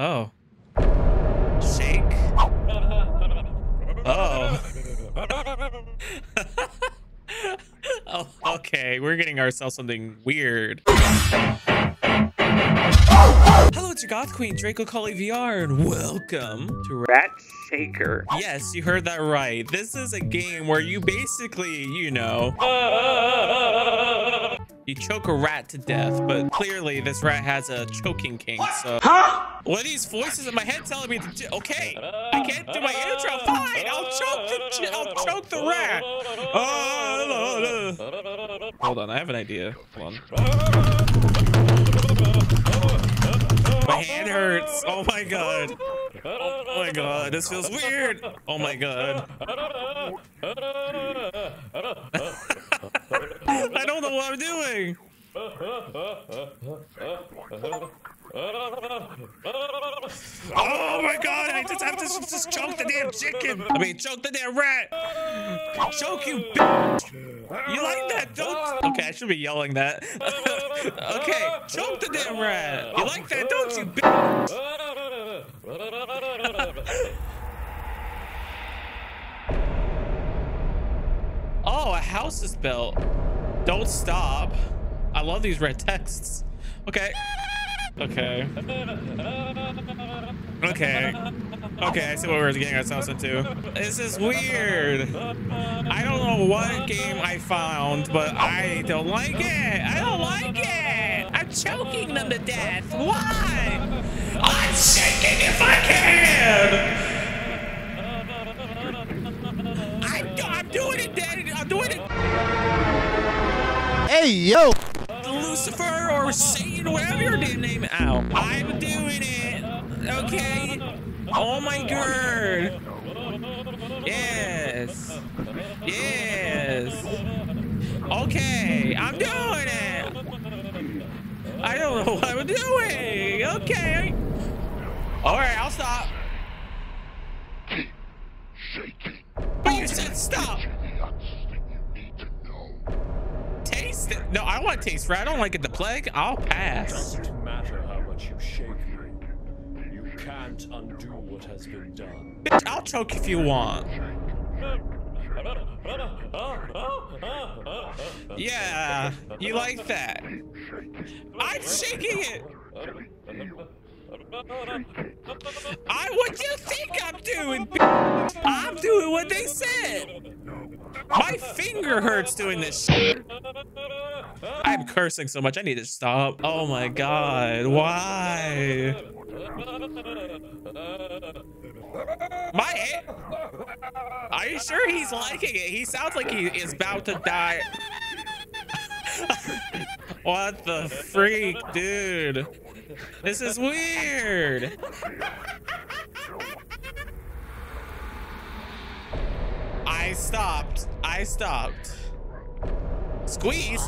Oh. Shake. Oh. oh. Okay, we're getting ourselves something weird. Hello, it's your Goth Queen, Draco Collie VR, and welcome to Rat Shaker. Yes, you heard that right. This is a game where you basically, you know, you choke a rat to death, but clearly this rat has a choking kink, so. Huh? What are these voices in my head telling me to? Okay, I can't do my intro. Fine, I'll choke the, I'll choke the rat. Oh, Hold on, I have an idea. Hold on. My hand hurts. Oh my god. Oh my god, this feels weird. Oh my god. I don't know what Oh my god, I just have to just choke the damn chicken. I mean, choke the damn rat. Choke you, bitch. You like that, don't Okay, I should be yelling that. okay, choke the damn rat. You like that, don't you, bitch? oh, a house is built. Don't stop. I love these red texts. Okay. Okay. Okay. Okay, I see what we're getting ourselves into. This is weird. I don't know what game I found, but I don't like it. I don't like it. I'm choking them to death. Why? Yo. Lucifer or Satan, whatever your damn name. Ow. I'm doing it. Okay. Oh my god. Yes. Yes. Okay. I'm doing it. I don't know what I'm doing. Okay. All right, I'll stop. It. No, I want to taste rat. I don't like it. The plague. I'll pass. doesn't matter how much you shake me. You can't undo what has been done. Bitch, I'll choke if you want. Yeah, you like that. I'm shaking it. I what you think I'm doing? I'm doing what they said. My finger hurts doing this shit. I'm cursing so much. I need to stop. Oh my god. Why? My. Are you sure he's liking it? He sounds like he is about to die. what the freak, dude? This is weird. I stopped. I stopped. Squeeze.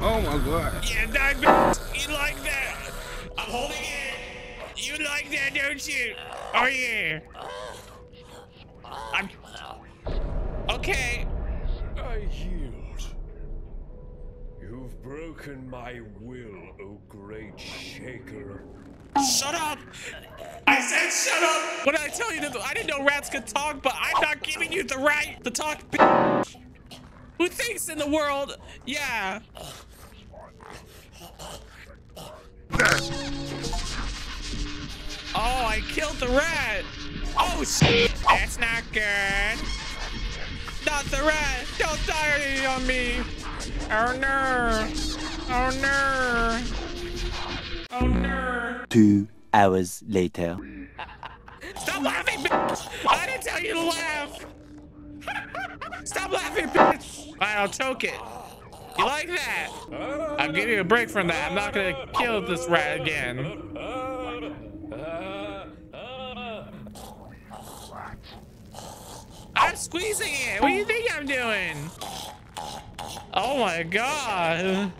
Oh my god. Yeah, that bitch. You like that? I'm holding it. You like that, don't you? Oh yeah. I'm. Okay. Broken my will, O great shaker of Shut up! I said shut up! What did I tell you? To, I didn't know rats could talk, but I'm not giving you the right to talk, bitch. Who thinks in the world? Yeah. Oh, I killed the rat. Oh, shit. That's not good. Not the rat. Don't die on me. Oh, no. Oh, no. Oh, no. Two hours later. Stop laughing, bitch! I didn't tell you to laugh! Stop laughing, bitch! Alright, I'll choke it. You like that? I'm give you a break from that. I'm not gonna kill this rat again. I'm squeezing it! What do you think I'm doing? Oh my god.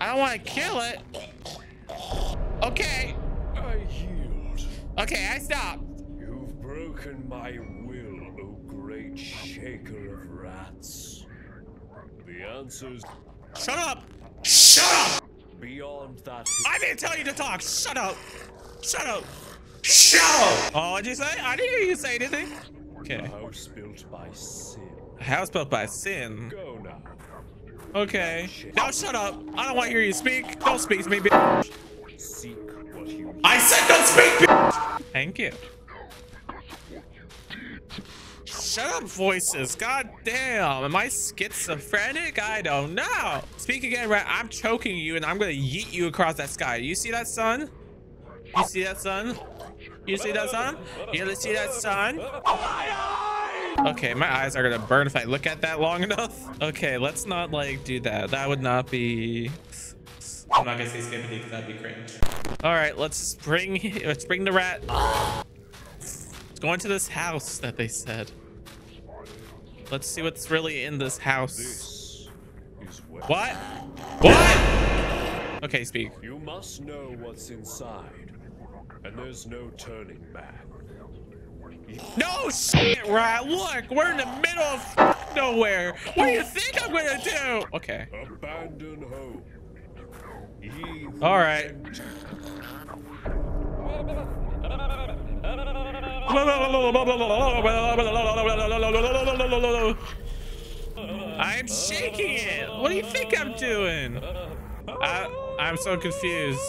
I don't want to kill it. Okay. I yield. Okay, I stopped. You've broken my will, O great shaker shaker of rats? The answer's Shut up! Shut up! beyond that. I didn't tell you to talk. Shut up. Shut up. Shut up. Oh, what'd you say? I didn't hear you say anything. A Okay. house built by sin. A house built by sin. Go now. Okay. Now shut up. I don't want to hear you speak. Don't speak to me, bitch. Seek what you I said don't speak, bitch. Thank you. Shut up, voices. God damn. Am I schizophrenic? I don't know. Speak again, Rat. I'm choking you and I'm going to yeet you across that sky. You see that sun? You see that sun? You see that sun? You see that sun? Okay, my eyes are gonna burn if I look at that long enough. Okay, let's not like do that. That would not be. I'm not gonna say skippity because that'd be cringe. All right, let's bring let's bring the rat. Let's go into this house that they said. Let's see what's really in this house. This What? What? Okay, speak. you must know what's inside, and there's no turning back. No shit, rat. Look, we're in the middle of nowhere. What do you think I'm gonna do? Okay. Abandon hope. All right. I'm shaking it. What do you think I'm doing? I, I'm so confused.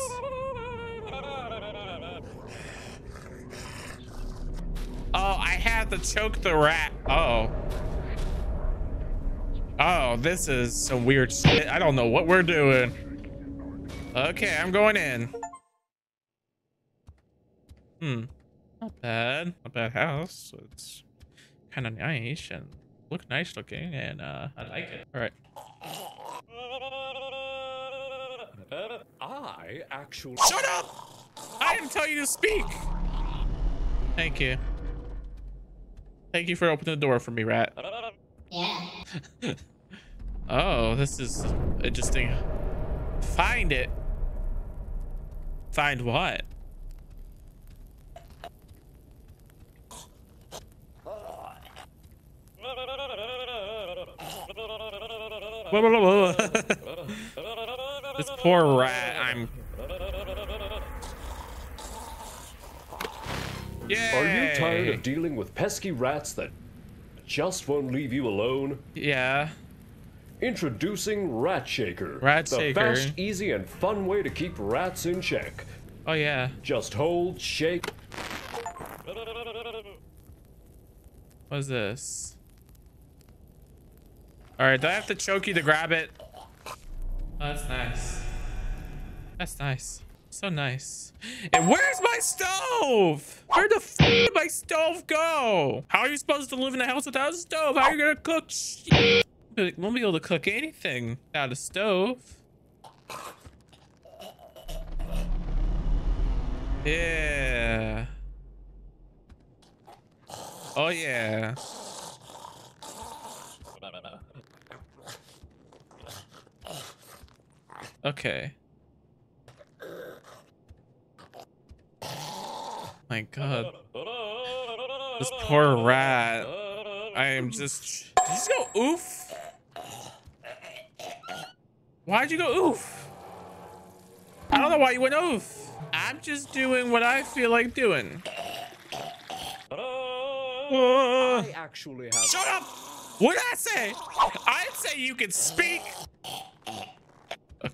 Oh, I have to choke the rat. Oh. Oh, this is some weird shit. I don't know what we're doing. Okay, I'm going in. Hmm. Not bad. Not bad house. It's kind of nice and look nice looking and uh I like it. All right. I actually. Shut up! I didn't tell you to speak. Thank you. Thank you for opening the door for me, rat. Yeah. oh, this is interesting. Find it. Find what? This poor rat. I'm. Yeah. Are you tired of dealing with pesky rats that just won't leave you alone? Yeah. Introducing Rat Shaker. Rat the Shaker. fast, easy, and fun way to keep rats in check. Oh yeah. Just hold, shake, What's this? All right, do I have to choke you to grab it? Oh, that's nice. That's nice. So nice. And where's my stove? Where the f did my stove go? How are you supposed to live in a house without a stove? How are you gonna cook shit? Won't be able to cook anything without a stove. Yeah. Oh yeah. Okay. My god. This poor rat. I am just. Did you just go oof? Why'd you go oof? I don't know why you went oof. I'm just doing what I feel like doing. Uh, I actually have. Shut up! What did I say? I didn't say you could speak.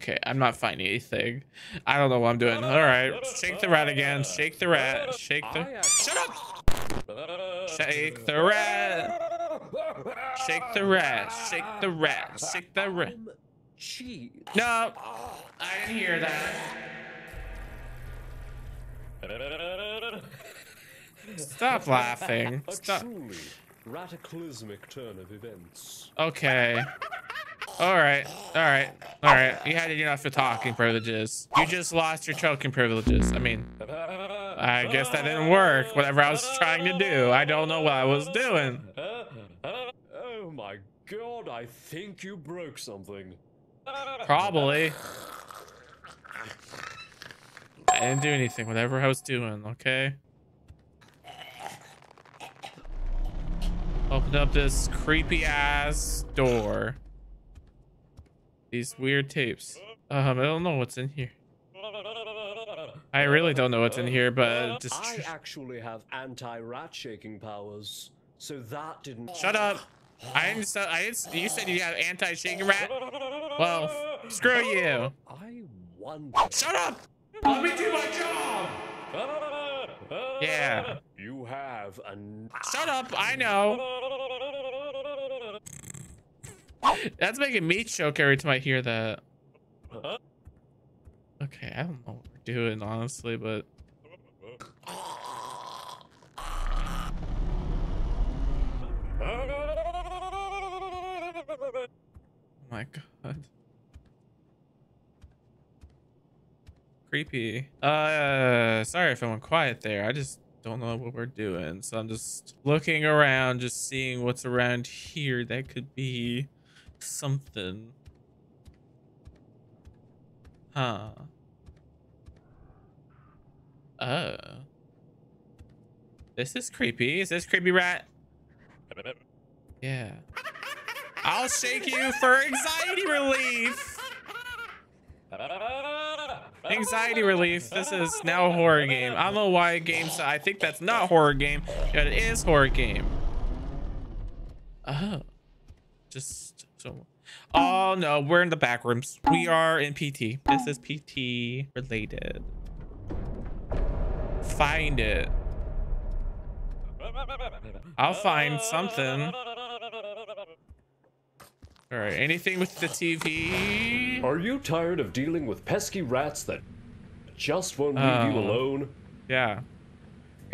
Okay, I'm not finding anything. I don't know what I'm doing. All right, shake the rat again. Shake the rat. Shake the. Shut up! Shake the rat. Shake the rat. Shake the rat. Shake the rat. Cheese. No, I didn't hear that. Stop laughing. Stop. truly rataclysmic turn of events. Okay. All right. All right. All right. You had enough of talking privileges. You just lost your choking privileges. I mean, I guess that didn't work. Whatever I was trying to do, I don't know what I was doing. Oh my god, I think you broke something. Probably. I didn't do anything. Whatever I was doing. Okay. Open up this creepy ass door. These weird tapes. Um, I don't know what's in here. I really don't know what's in here, but just I actually have anti-rat shaking powers, so that didn't. shut up. I didn't. s- I didn't. s- You said you have anti-shaking rat. Well, screw you. I wonder. Shut up. Let me do my job. Yeah. You have an. Shut up. I know. That's making me choke every time I hear that. Okay, I don't know what we're doing, honestly, but oh my god. Creepy. Uh, sorry if I went quiet there. I just don't know what we're doing. So I'm just looking around, just seeing what's around here that could be something. Huh. Oh. This is creepy. Is this creepy rat? Yeah. I'll shake you for anxiety relief. Anxiety relief. This is now a horror game. I don't know why games. I think that's not horror game, but it is horror game. Oh, just so. Oh no, we're in the back rooms. We are in PT. This is PT related. Find it. I'll find something. All right. Anything with the TV? Are you tired of dealing with pesky rats that just won't leave you Oh. alone? Yeah.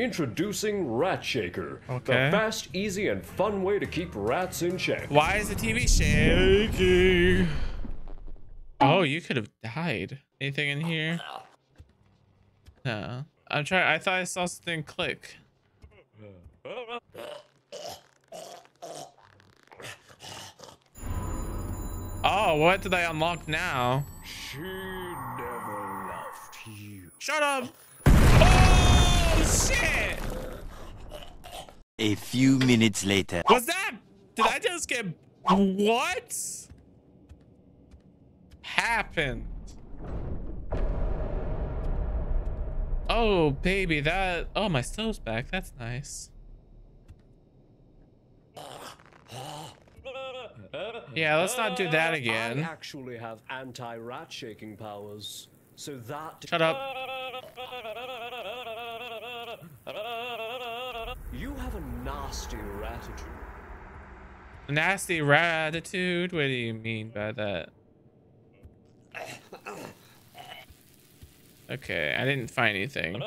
Introducing Rat Shaker, Okay. the fast, easy, and fun way to keep rats in check. Why is the TV shaking? Oh, you could have died. Anything in here? No. I'm trying. I thought I saw something click. Oh, what did I unlock now? She never loved you. Shut up! A few minutes later. Was that? Did I just get what happened? Oh baby, that oh my stove's back. That's nice. Yeah, let's not do that again. I again. actually have anti-rat shaking powers, so that. Shut up. You have a nasty attitude. Nasty attitude. What do you mean by that? Okay, I didn't find anything.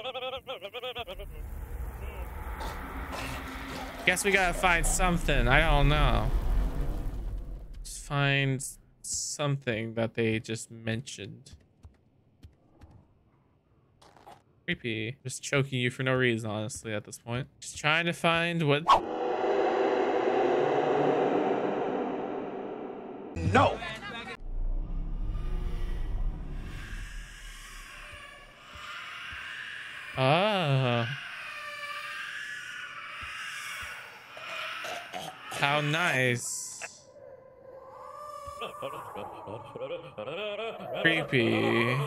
Guess we gotta find something. I don't know. Just find something that they just mentioned. Creepy. Just choking you for no reason, honestly, at this point. Just trying to find what. No! Ah. How nice. Creepy.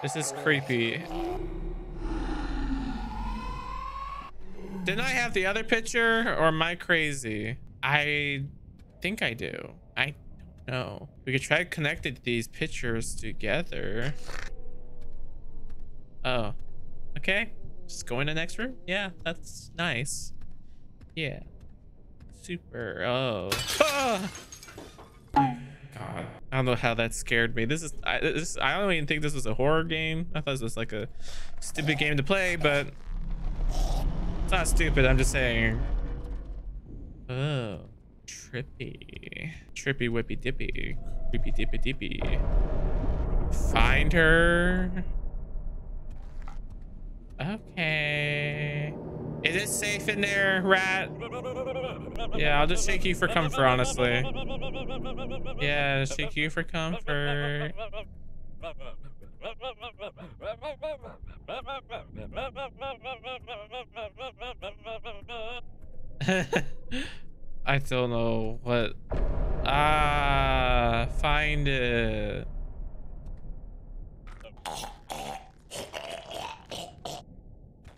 This is creepy. Didn't I have the other picture or am I crazy? I think I do. I don't know. We could try connecting these pictures together. Oh, okay. Just go in the next room. Yeah, that's nice. Yeah. Super. Oh. Ah! God. I don't know how that scared me. This is I, this, I don't even think this was a horror game. I thought this was like a stupid game to play, but it's not stupid. I'm just saying. Oh, trippy, trippy, whippy, dippy, creepy, dippy, dippy. Find her. Okay. Is it safe in there, rat? Yeah, I'll just shake you for comfort, honestly. Yeah, shake you for comfort. I don't know what. Ah, find it.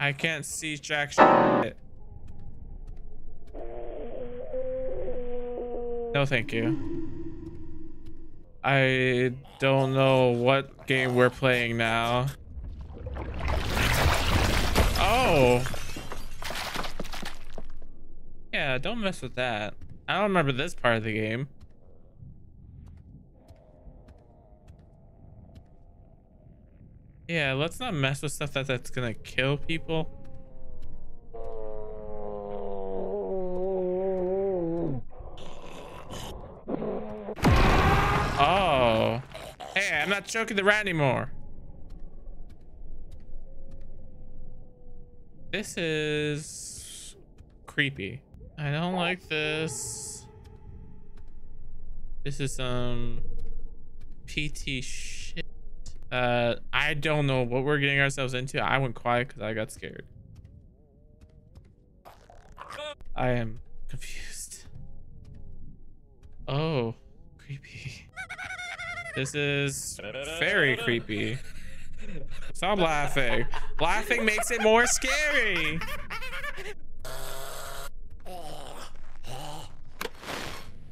I can't see jack shit. No, thank you. I don't know what game we're playing now. Oh. Yeah, don't mess with that. I don't remember this part of the game. Yeah, let's not mess with stuff that that's gonna kill people. Oh. Hey, I'm not choking the rat anymore. This is creepy. I don't like this. This is um, some PT shit. Uh, I don't know what we're getting ourselves into. I went quiet because I got scared. I am confused. Oh, creepy. This is very creepy. Stop laughing. Laughing makes it more scary.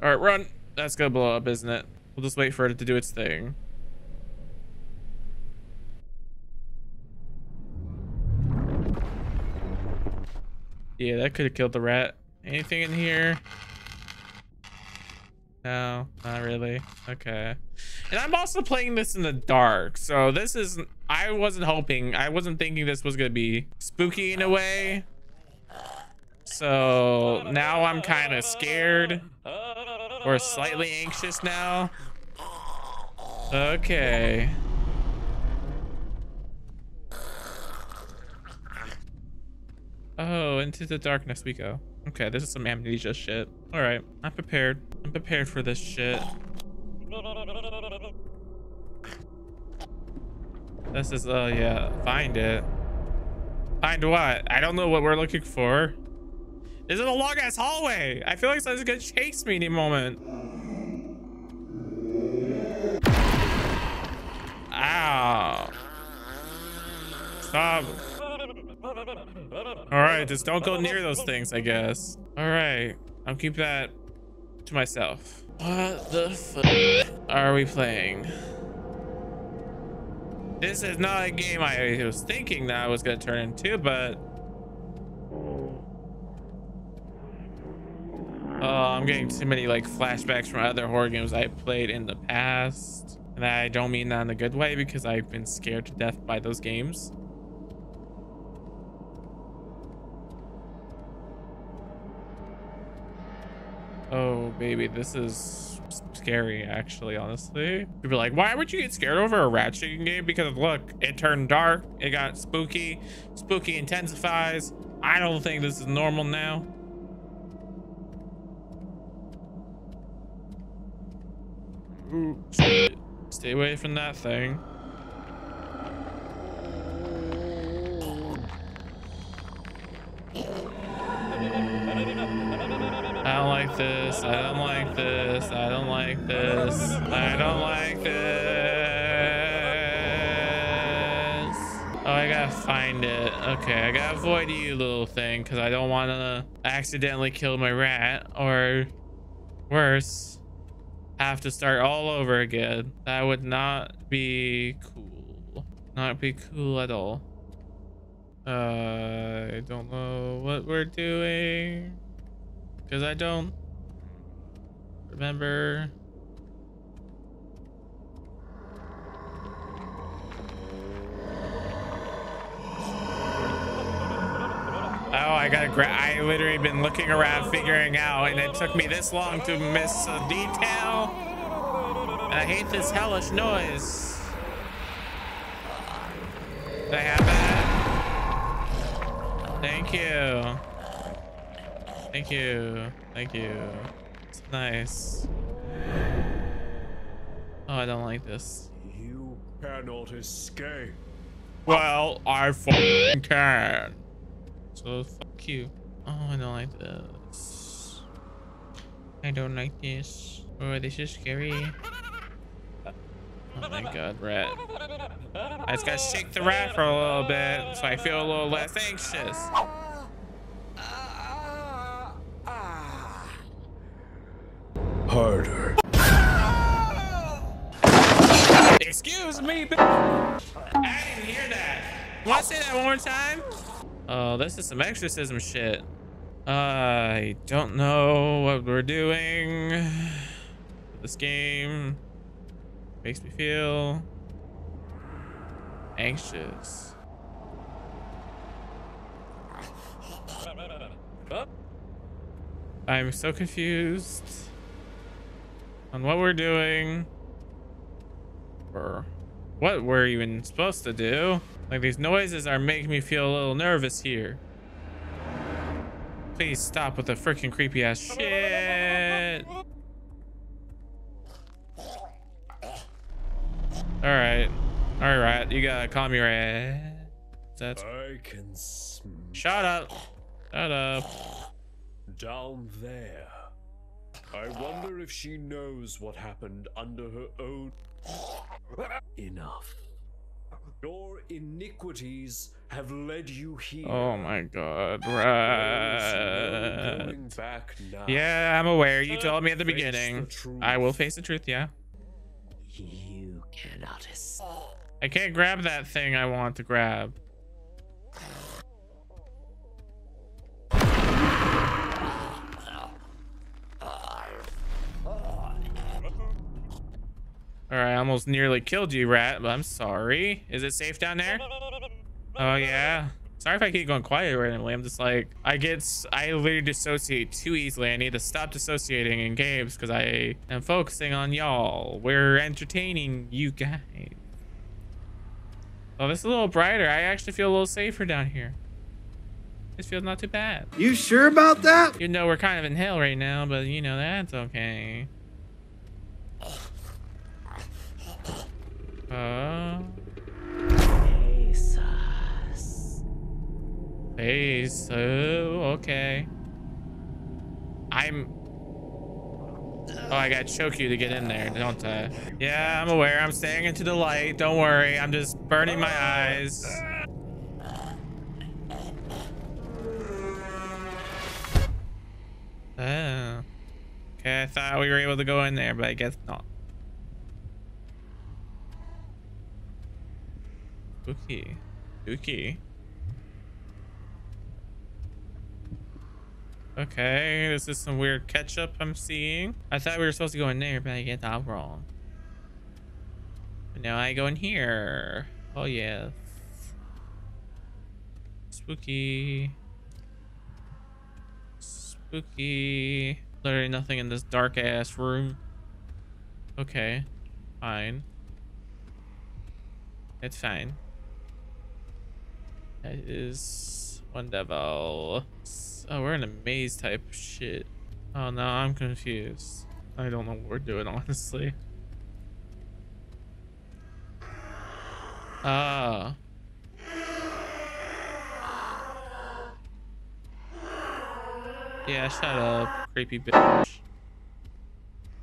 All right, run. That's gonna blow up, isn't it? We'll just wait for it to do its thing. Yeah, that could have killed the rat. Anything in here? No, not really. Okay. And I'm also playing this in the dark. So this is, I wasn't hoping, I wasn't thinking this was going to be spooky in a way. So now I'm kind of scared or slightly anxious now. Okay. Oh, into the darkness we go. Okay, this is some amnesia shit. All right, I'm prepared. I'm prepared for this shit. This is, oh uh, yeah, find it. Find what? I don't know what we're looking for. This is a long ass hallway. I feel like someone's gonna chase me any moment. Ow. Stop. All right, just don't go near those things, I guess. All right, I'll keep that to myself. What the fuck are we playing? This is not a game I was thinking that I was gonna turn into, but Oh, I'm getting too many like flashbacks from other horror games I played in the past. And I don't mean that in a good way because I've been scared to death by those games. Oh, baby, this is scary, actually, honestly. People like, why would you get scared over a rat game? Because look, it turned dark, it got spooky, spooky intensifies. I don't think this is normal now. Ooh, stay away from that thing. Like this. I don't like this. I don't like this. I don't like this. Oh, I gotta find it. Okay, I gotta avoid you, little thing, because I don't want to accidentally kill my rat or worse, have to start all over again. That would not be cool. Not be cool at all. Uh, I don't know what we're doing. Because I don't remember. Oh, I gotta grab. I literally been looking around figuring out, and it took me this long to miss a detail. And I hate this hellish noise. Did I have that? Thank you. Thank you. Thank you. It's nice. Oh, I don't like this. You cannot escape. Well, I fucking can. So fuck you. Oh, I don't like this. I don't like this. Oh, this is scary. Oh my god, rat. I just gotta shake the rat for a little bit so I feel a little less anxious. Harder. Excuse me, I didn't hear that. Want to say that one more time? Oh, this is some exorcism shit. I don't know what we're doing. This game makes me feel anxious. I'm so confused on what we're doing or what we're even supposed to do. Like these noises are making me feel a little nervous here. Please stop with the freaking creepy ass shit. All right, all right, you gotta calm your ass. That's I can shut up, shut up. down there. I wonder if she knows what happened under her own. Enough. Your iniquities have led you here. Oh my god, There is no right. going back now. Yeah, I'm aware. You told me at the Face beginning. the. I will face the truth, yeah. You cannot escape. I can't grab that thing I want to grab. Right, I almost nearly killed you, rat, but I'm sorry. Is it safe down there? Oh, yeah. Sorry if I keep going quiet randomly. I'm just like, I get, I literally dissociate too easily. I need to stop dissociating in games because I am focusing on y'all. We're entertaining you guys. Oh, this is a little brighter. I actually feel a little safer down here. This feels not too bad. You sure about that? You know, we're kind of in hell right now, but you know, that's okay. Uh, Jesus. okay. I'm... Oh, I gotta choke you to get in there, don't I? Yeah, I'm aware. I'm staying into the light. Don't worry. I'm just burning my eyes. Oh. Okay, I thought we were able to go in there, but I guess not. Spooky. Spooky. Okay, this is some weird ketchup I'm seeing. I thought we were supposed to go in there, but I get that wrong. But now I go in here. Oh, yes. Spooky. Spooky. Literally nothing in this dark ass room. Okay. Fine. It's fine. That is one devil. Oh, we're in a maze type shit. Oh no, I'm confused. I don't know what we're doing, honestly. Ah. Yeah, shut up, creepy bitch.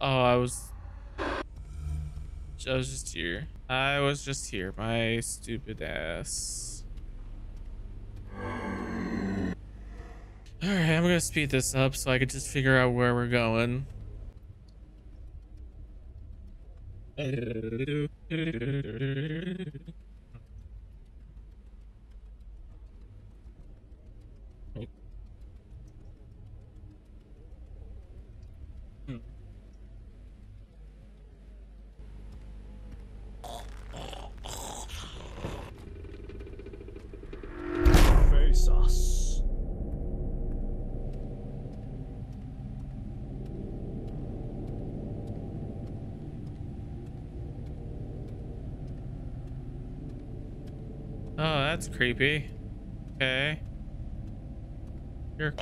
Oh, I was... I was just here. I was just here, my stupid ass. Alright, I'm gonna speed this up so I can just figure out where we're going. Face us. Oh, that's creepy. Okay. You're,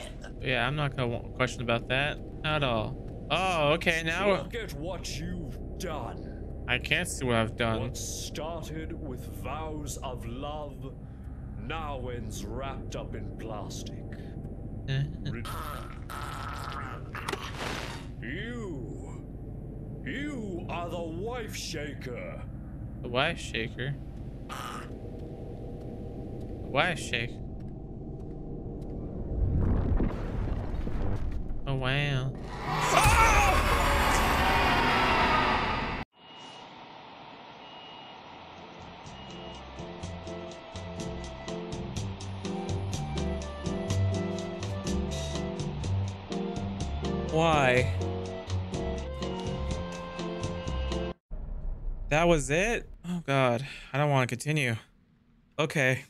yeah, I'm not gonna question about that. At all. Oh, okay, now. Look at what you've done. I can't see what I've done. What started with vows of love now ends wrapped up in plastic. You. You are the wife shaker. The wife shaker. Wife shaker. Oh wow. Why? That was it? Oh god, I don't want to continue. Okay.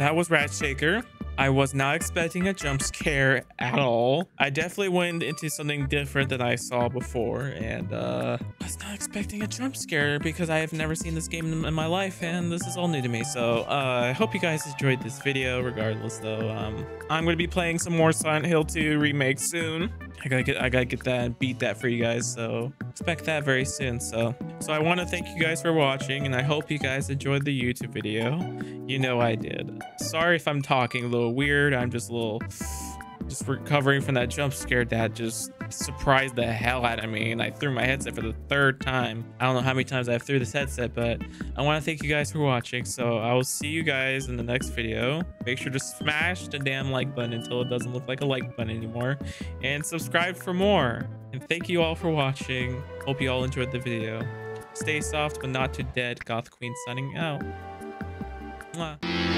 That was Rat Shaker. I was not expecting a jump scare at all. I definitely went into something different than I saw before, and uh, I was not expecting a jump scare because I have never seen this game in my life, and this is all new to me. So uh, I hope you guys enjoyed this video. Regardless, though, um, I'm going to be playing some more Silent Hill 2 remake soon. I gotta get I gotta get that and beat that for you guys. So expect that very soon. So so I want to thank you guys for watching, and I hope you guys enjoyed the YouTube video. You know I did. Sorry if I'm talking a little weird. I'm just a little just recovering from that jump scare that just surprised the hell out of me and I threw my headset for the third time. I don't know how many times I've threw this headset, but I want to thank you guys for watching. So I will see you guys in the next video. Make sure to smash the damn like button until it doesn't look like a like button anymore and subscribe for more. And thank you all for watching. Hope you all enjoyed the video. Stay soft but not too dead. Goth Queen signing out. Mwah.